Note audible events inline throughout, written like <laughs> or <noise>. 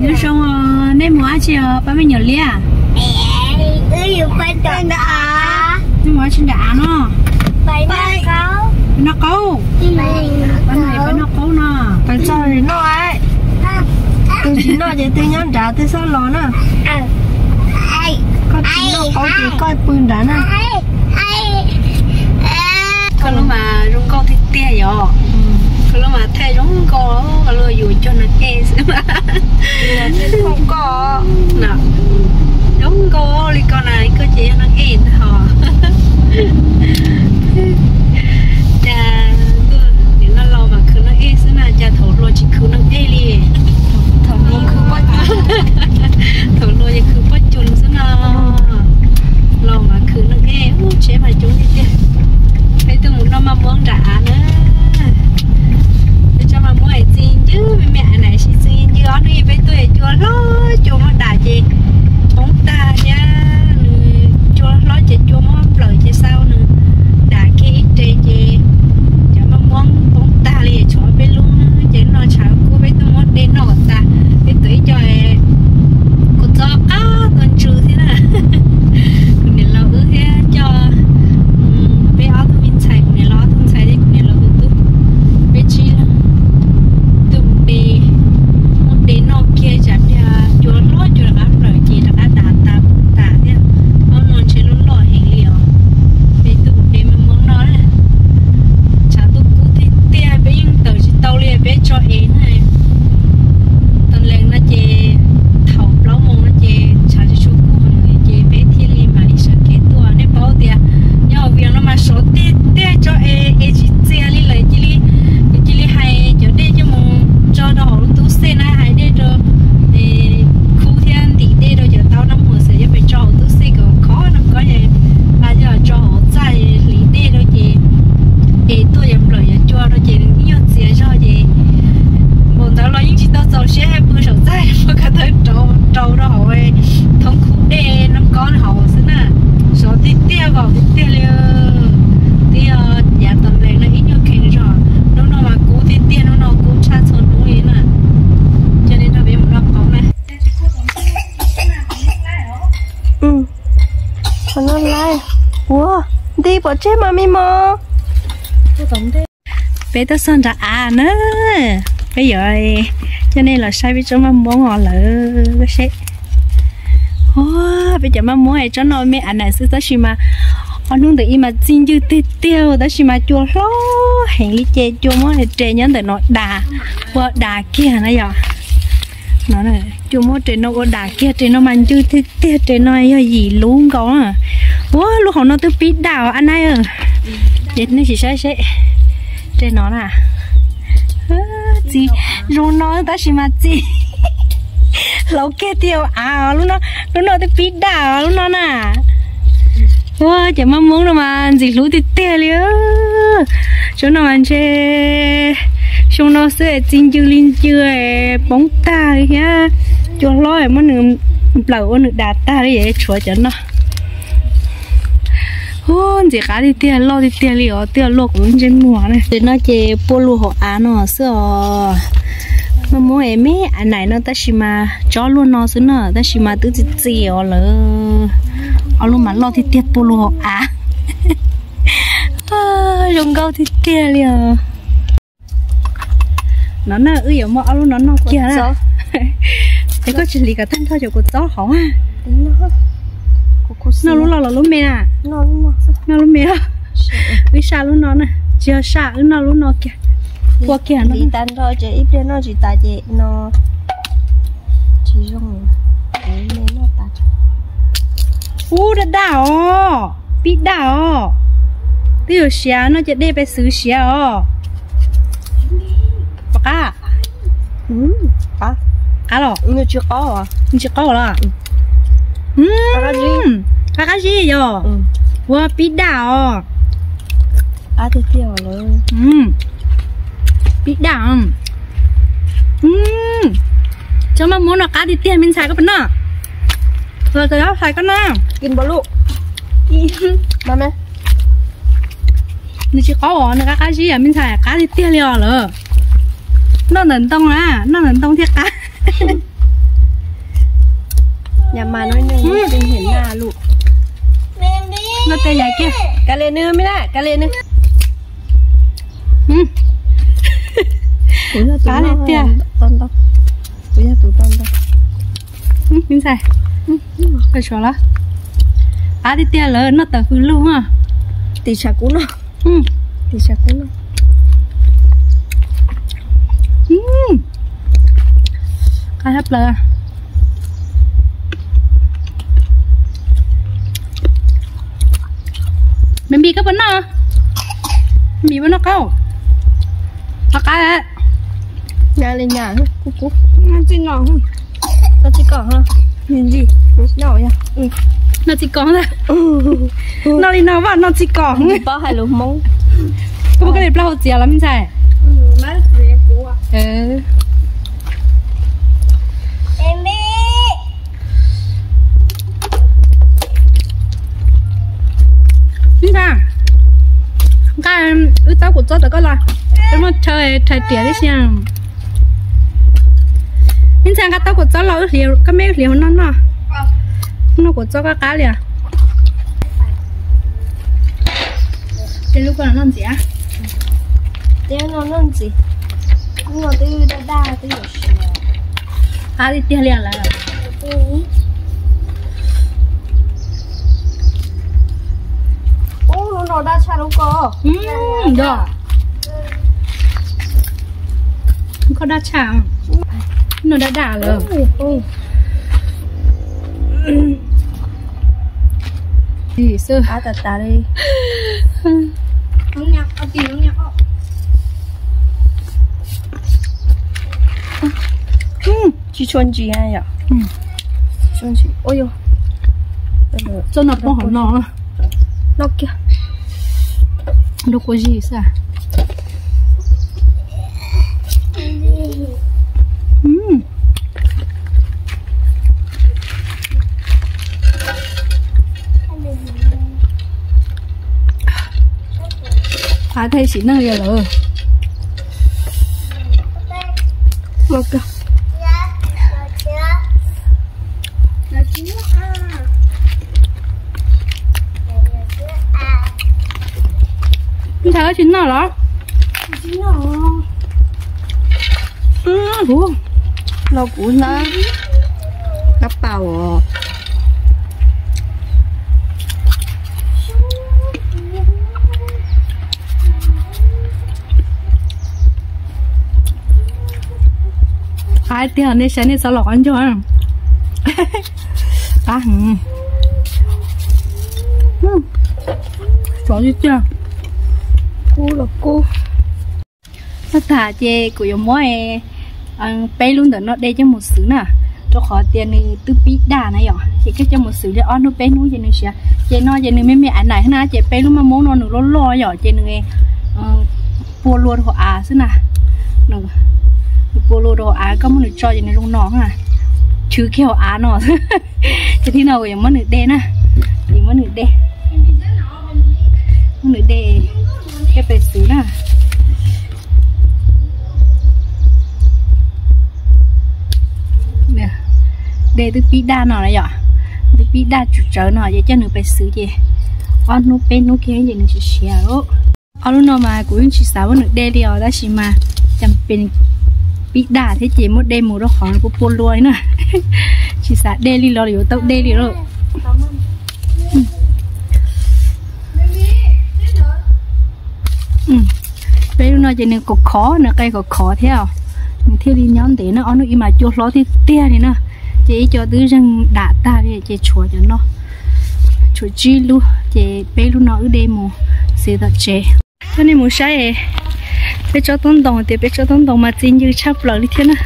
nhớ xong nên mua chị ba mươi nhiều lia nhưng mà chị đã. Nó. Nó câu bên này bên nó câu nó. Phải cho thì nó ấy. Từ chỉ nó chỉ tin nhắn trả tới sao lo nè có chỉ nó có chỉ coi pin đã nè còn mà rung câu thì tia rồi lúc mà thay rung câu còn lúc dù cho nó e xíu mà. Không có. Nè rung câu thì con này có chỉ nó e thôi cha nếu nó lo mà cứ nó e xíu nào cha thổ lo chỉ cứ nó e liền thằng muốn cứ bắt thổ lo chỉ cứ bắt chun xíu nào lo mà cứ nó e ô chế mà chúng đi tia thấy tôi muốn nó mà muốn trả nữa để cho mà muốn ai xin chứ mẹ này xin đi với tôi chúa lo chúa mà đã chị ông ta nha. Chúa lo chỉ chúa mà lời chỉ sao nữa đã cái ít chơi gì cho mà muốn bóng ta liền cho bên luôn chỉ nó chào cô với tôi muốn đến nó ta với tôi cho cô cho á còn chưa thế nào nên lo ước cho bé áo tôi mình xài này lo tôi xài đi này lo tôi bé chi là tôi đi một đến nó kia chả biết chúa lo chúa là ăn rồi gì là ăn tạt tạt tạt thế nó non chơi luôn lo hình liều bé tôi đến mà muốn nói là chả tôi cú thì tia bé nhưng tờ chỉ tàu liền bé cho én này tần lên nó chê thầu lâu mong nó chê chả chỉ chú cú hàng người chê bé thiên li mà đi sợ kế tua nên bao tia nhau việc nó mà số tia tia cho e e chỉ tia li lấy chỉ li chỉ li hay cho đây cho mong cho đó tú xe này hay đây cho thì khu thiên thì đây rồi giờ tao năm hồ sẽ phải cho tú xe có khó nó có gì là giờ cho họ tại lý đây rồi chị để tôi em lời cho rồi chị nhiều tiền cho chị một tao lo những chị tao giàu xe hay bữa sầu tại mà cả thấy trâu trâu đó họ ấy thống khổ đê năm con họ xí nè số tí tia vào tí tia liêu tí nhà tầm này nó ít nhiều khen rồi nó nó mà cú tí tia nó nó cú cha son nó ấy nè cho nên nó biết một nó có này ừ còn nó ủa đi bỏ chết mà mi mò bé tao son ra à nữa bây giờ cho nên là sai với chúng mà muốn họ lỡ cái xe Wow, bây giờ mà muốn ai cho nó mẹ anh này xứ đó mà họ luôn tự im mà xin dư tê tiêu đó xí mà chua lo hẹn đi chơi chua món này chơi nhắn từ nó đà. Qua đà kia nó giờ nó này chua món chơi nó có đà kia chơi nó mang dư tê tiêu chơi nó gì luôn có à wow lúc họ nó tới pít đào, anh ai ơ chết nó chỉ sai sẽ. Trên nó nè. Gì rồi nó ta xí mà gì lâu kia tiêu à lúc nó lúc nó tới pít đào, lúc nó nè. Wow chả mong muốn đâu mà gì lú thì tiêu liu. Chỗ nào mà chơi chúng nó sẽ chín chưa linh chưa e, bóng ta nhá. Cho lo mà nửa lẩu, nửa đạt ta đấy vậy chúa cho nó hôn chỉ cá thì tiền lo thì tiền liều tiền lo cũng trên mùa này. Thì nó chỉ bolu họ á nó sữa mà mua em ấy anh này nó ta chỉ mà cho luôn nó xứ nó ta chỉ mà tự chỉ chỉ ở lỡ. Ở luôn mà lo thì tiền bolu họ á. <laughs> Dùng câu thì tiền liều nó là ư yếu mà ở luôn nó nó kia là <laughs> thế có chỉ lý cả thân thôi cho cô chó hỏng à nó lúc lò là lúc mẹ à? Nó lúc nó lúc mẹ à? vì sao lúc nó nè. Chưa sao nó lúc nó kìa. Qua kìa nó. đi tan thôi chứ ít nó chỉ ta chị nó chỉ dùng để nó ta, u đã đảo. Bị đảo. Tiêu xia nó chỉ để bé xứ xia ó à. bạc à? Ừ. À à lo nó chưa có à? Nó chưa có là ừ. ừ cá chi 하지 요. 응. 와 비다. 아주 뛰어 rồi, 음. 비다. cho 저만 muốn là cá đi tiền mình xài có phần nào. Rồi rồi đó xài có nào. Gìn bỏ lụ. Ừ. <laughs> Mà mẹ. Nên chỉ có nữa cá chi à mình xài cá đi tiền liền rồi. Nó nấn tông à, nó nấn tông thiệt cá. <laughs> Nhà mà nó nhưng ừ. hình hả lụ nó tê dài kia. Cà lên nữa mới đó cà ừ. lên nữa cá lên tia tôm tôm tụi nhà tụi tôm tôm miếng xài cái chỗ đó. Á đi tia lớn nó tờ phun luôn ha. Tì xà cú nó tì xà cú nó cá hấp lơ. Mình bị cái vấn nào bị vấn nó câu nó cái đấy Nhà lên nhà Cú cú nó chỉ không Nó chỉ còn ha Nhìn gì Nhỏ nha Ừ nó chỉ còn thôi nó đi nào vào nó chỉ còn Bao hai lục mông. Không có đẹp lâu chia lắm sai Ừ Má cú à ừ. Em đi cái ứ tao của tôi được có là em mà chơi chơi tiền đi xem mình sai cái tao của tôi là ứ liều cái mấy liều nó nó nó của tôi cái cá liền cái lúc đó nó gì á? Thế nó làm gì? Nó tư đa đa tư 有事 à đi tiền liền là Ừ Ô nó nó ừ được. Có đa chạm. Nó đã đả rồi. Ừ Ừ. Gì xưa Á tà tà đi. Không nhặt ở kỳ không nhặt ừ Chỉ chuẩn gì hay à Chuẩn gì Ôi là cho nó không nó. Nó kìa đâu có gì sao ừ phá thấy chỉ năng rồi Nó kìa mình chín nào đó. Ừ hú. Lo cũng là Nó bảo à. Ai tiền đi sáng đi sao lọc ăn chưa à? Ừ. Chó gì chưa? Cu là cu nó thả chê của yêu mỗi ăn bé luôn đó nó đây cho một xứ nè cho khó tiền này tư bí đà này rồi chỉ cái cho một xứ để ăn nó bé nuôi cho nên xia chê nó chê nó mấy mẹ anh này na chê bé luôn mà muốn nó nó lo rồi chê nó ờ, bùa luôn họ à xứ nè nó bùa luôn họ à có muốn được cho chê nó luôn nó à. Chứ kêu á nó. <laughs> Chứ thế nào vậy mất được đen à thì mất được đen. Cái xứ nè, để từ pi đa nó này ạ từ pi đa chủ trở nó để cho nó phải xử gì? Ở nó bên nó kia gì nó chỉ xia đó. Ở lúc nào mà cũng chỉ sáu nó để đi ở đó chỉ mà. Chẳng bên pi đa thế chỉ một đêm một đó khoảng của buồn luôn nữa. Chỉ sáu để đi lo rồi, tao để đi rồi ừ bây giờ nó chỉ nên cột khó nữa cây cột khó theo à? theo đi nhóm để nó nó im mà cho nó thì tia thì nó. Chỉ cho tứ răng đã ta thì chỉ chùa cho nó. Chùa chi lu chỉ bé lu nó ở đây mù sẽ đặt chế cho nên mù sai bé cho tôn đồng thì bé cho tôn đồng mà xin như chắp lời đi thế nào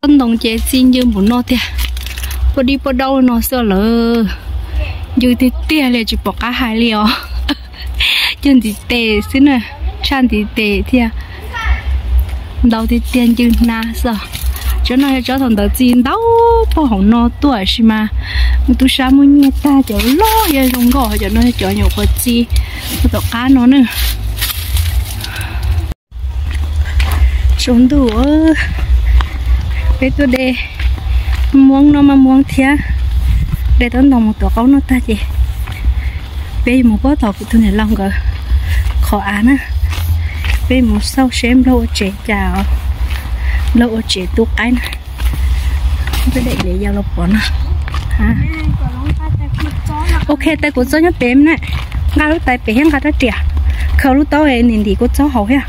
tôn đồng chế xin như muốn nó thì à? bỏ đi bỏ đâu nó sợ lỡ. Như thế tia là chỉ bỏ cả hai liều chân thì tệ xí nè chân thì tệ thì đầu thì tiền chừng na sợ. Chỗ này cho thằng đầu tiên đâu bỏ hỏng nó tuổi xí mà. Tôi sao muốn nghe ta chỗ lo vậy, không có, chỗ nó chỗ nhiều cái chi. Tôi cá nó nữa. Chúng tôi bây tôi đây muốn nó mà muốn thia để tôi đồng một tổ câu nó ta gì bây một bó tàu tôi này lòng rồi khó án á. Bây một sau xem lâu trẻ chào lâu trẻ tu cái nè cái để để giao lộc bọn à ok, tay của tôi nhá bếm này. Ngay lúc tay bếm ngay đó trẻ. Khâu lúc tao ấy, nhìn thì có cháu hậu ha